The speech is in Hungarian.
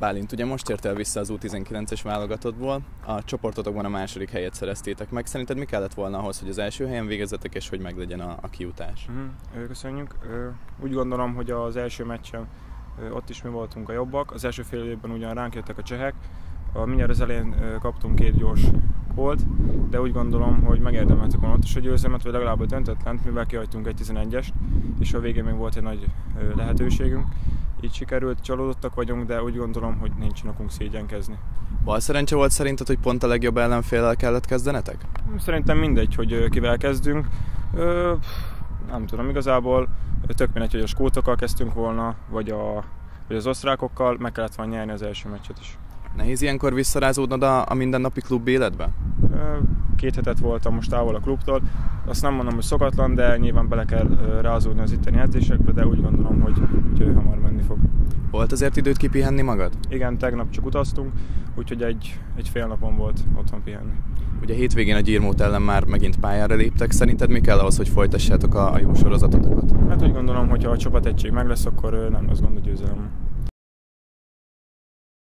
Bálint, ugye most értél vissza az U19-es válogatottból, a csoportotokban a második helyet szereztétek meg. Szerinted mi kellett volna ahhoz, hogy az első helyen végezzetek, és hogy meglegyen a, a kiutás? Uh-huh. Köszönjük. Úgy gondolom, hogy az első meccsen ott is mi voltunk a jobbak. Az első fél évben ugyan ránk jöttek a csehek, mindjárt az elején kaptunk két gyors volt, de úgy gondolom, hogy megérdemeltük volna ott is a győzelmet, vagy legalább a döntetlent, mivel kihagytunk egy 11-est, és a végén még volt egy nagy lehetőségünk. Így sikerült, csalódottak vagyunk, de úgy gondolom, hogy nincs okunk szégyenkezni. Bal szerencse volt szerinted, hogy pont a legjobb ellenféllel kellett kezdenetek? Szerintem mindegy, hogy kivel kezdünk. Ö, nem tudom, igazából tök mindegy, hogy a skótokkal kezdtünk volna, vagy, a, vagy az osztrákokkal, meg kellett volna nyerni az első meccset is. Nehéz ilyenkor visszarázódnod a, a mindennapi klub életbe? Két hetet voltam most távol a klubtól. Azt nem mondom, hogy szokatlan, de nyilván bele kell rázódni az itteni edzésekbe, de úgy gondolom, hogy, Volt azért időt kipihenni magad? Igen, tegnap csak utaztunk, úgyhogy egy, egy fél napon volt otthon pihenni. Ugye hétvégén a Gyirmót ellen már megint pályára léptek. Szerinted mi kell ahhoz, hogy folytassátok a, a jó sorozatotokat? Hát úgy gondolom, hogy ha a csapategység meg lesz, akkor nem lesz gond a győzelem.